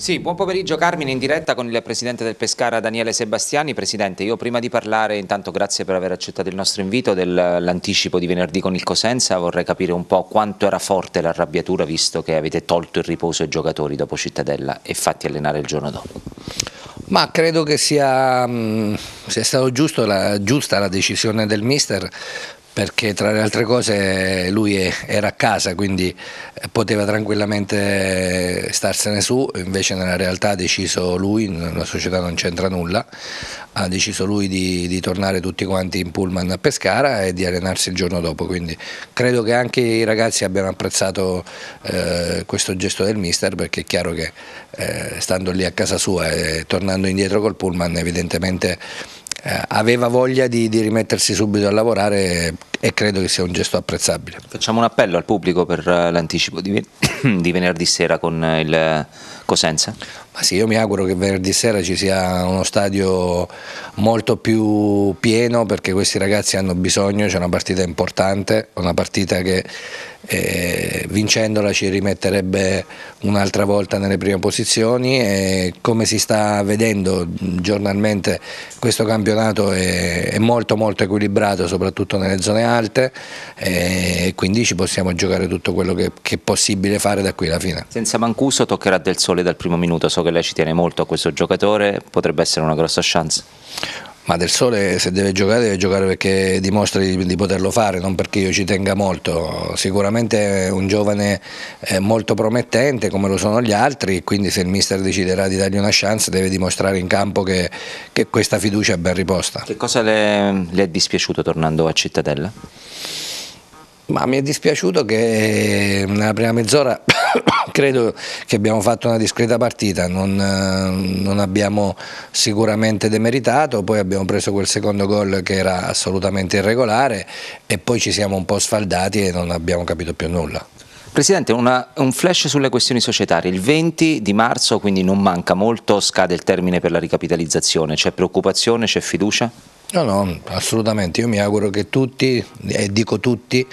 Sì, buon pomeriggio Carmine in diretta con il Presidente del Pescara Daniele Sebastiani. Presidente, io prima di parlare, intanto grazie per aver accettato il nostro invito dell'anticipo di venerdì con il Cosenza, vorrei capire un po' quanto era forte l'arrabbiatura visto che avete tolto il riposo ai giocatori dopo Cittadella e fatti allenare il giorno dopo. Ma credo che sia, mh, sia la, giusta la decisione del mister perché tra le altre cose lui era a casa quindi eh, poteva tranquillamente starsene su, invece nella realtà ha deciso lui, la società non c'entra nulla, ha deciso lui di, di, tornare tutti quanti in pullman a Pescara e di allenarsi il giorno dopo, quindi credo che anche i ragazzi abbiano apprezzato eh, questo gesto del mister perché è chiaro che eh, stando lì a casa sua e tornando indietro col pullman evidentemente eh, aveva voglia di, di, rimettersi subito a lavorare e credo che sia un gesto apprezzabile. Facciamo un appello al pubblico per eh, l'anticipo di, di venerdì sera con il Cosenza? Ma sì, io mi auguro che venerdì sera ci sia uno stadio molto più pieno perché questi ragazzi hanno bisogno, c'è una partita importante, una partita che eh, vincendola ci rimetterebbe un'altra volta nelle prime posizioni e come si sta vedendo giornalmente questo campionato è, è molto molto equilibrato soprattutto nelle zone alte e quindi ci possiamo giocare tutto quello che, che è possibile fare da qui alla fine. Senza Mancuso toccherà del sole dal primo minuto, so che lei ci tiene molto a questo giocatore, potrebbe essere una grossa chance. Ma Del Sole se deve giocare deve giocare perché dimostra di, di, poterlo fare, non perché io ci tenga molto. Sicuramente è un giovane eh, molto promettente come lo sono gli altri, quindi se il mister deciderà di dargli una chance deve dimostrare in campo che, che questa fiducia è ben riposta. Che cosa le, le è dispiaciuto tornando a Cittadella? Ma mi è dispiaciuto che nella prima mezz'ora credo che abbiamo fatto una discreta partita, non, non, abbiamo sicuramente demeritato, poi abbiamo preso quel secondo gol che era assolutamente irregolare e poi ci siamo un po' sfaldati e non abbiamo capito più nulla. Presidente, una, un flash sulle questioni societarie. Il 20 di marzo, quindi non manca molto, scade il termine per la ricapitalizzazione. C'è preoccupazione, c'è fiducia? No, no, assolutamente. Io mi auguro che tutti, e dico tutti,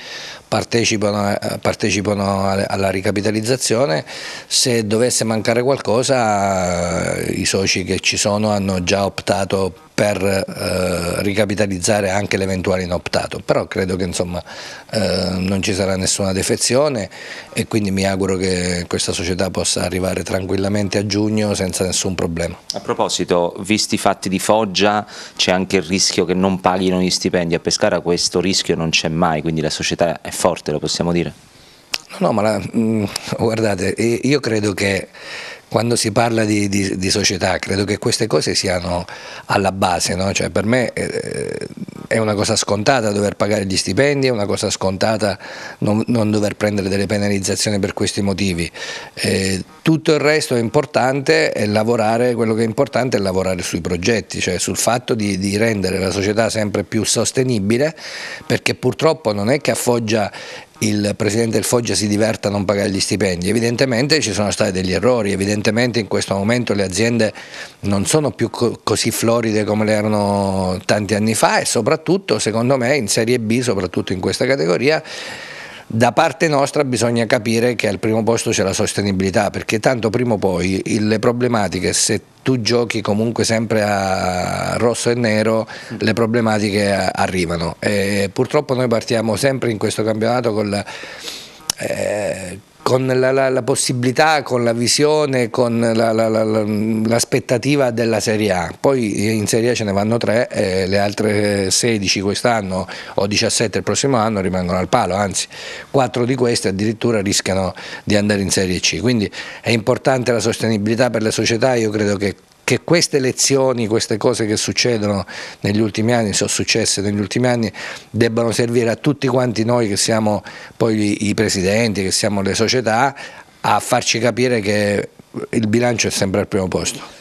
partecipano, partecipano alla ricapitalizzazione. Se dovesse mancare qualcosa, i soci che ci sono hanno già optato per eh, ricapitalizzare anche l'eventuale inoptato, però credo che insomma, eh, non ci sarà nessuna defezione e quindi mi auguro che questa società possa arrivare tranquillamente a giugno senza nessun problema. A proposito, visti i fatti di Foggia, c'è anche il rischio che non paghino gli stipendi, a Pescara questo rischio non c'è mai, quindi la società è forte, lo possiamo dire? No, no, ma la, mh, mm, guardate, io credo che quando si parla di, di, di, società credo che queste cose siano alla base, no? cioè, per me eh, è una cosa scontata dover pagare gli stipendi, è una cosa scontata non, non dover prendere delle penalizzazioni per questi motivi. Eh, tutto il resto è importante e lavorare, quello che è importante è lavorare sui progetti, cioè sul fatto di, di rendere la società sempre più sostenibile perché purtroppo non è che a Foggia il Presidente del Foggia si diverta a non pagare gli stipendi, evidentemente ci sono stati degli errori, evidentemente in questo momento le aziende non sono più co così floride come le erano tanti anni fa e soprattutto secondo me in Serie B, soprattutto in questa categoria, da parte nostra bisogna capire che al primo posto c'è la sostenibilità, perché tanto prima o poi le problematiche, se tu giochi comunque sempre a rosso e nero, le problematiche arrivano. E purtroppo noi partiamo sempre in questo campionato con la, eh, con la, la, la, possibilità, con la visione, con l'aspettativa la, della Serie A. Poi in Serie A ce ne vanno tre, e le altre 16 quest'anno o 17 il prossimo anno rimangono al palo, anzi quattro di queste addirittura rischiano di andare in Serie C. Quindi è importante la sostenibilità per le società, io credo che che queste lezioni, queste cose che succedono negli ultimi anni, sono successe negli ultimi anni, debbano servire a tutti quanti noi che siamo poi i presidenti, che siamo le società, a farci capire che il bilancio è sempre al primo posto.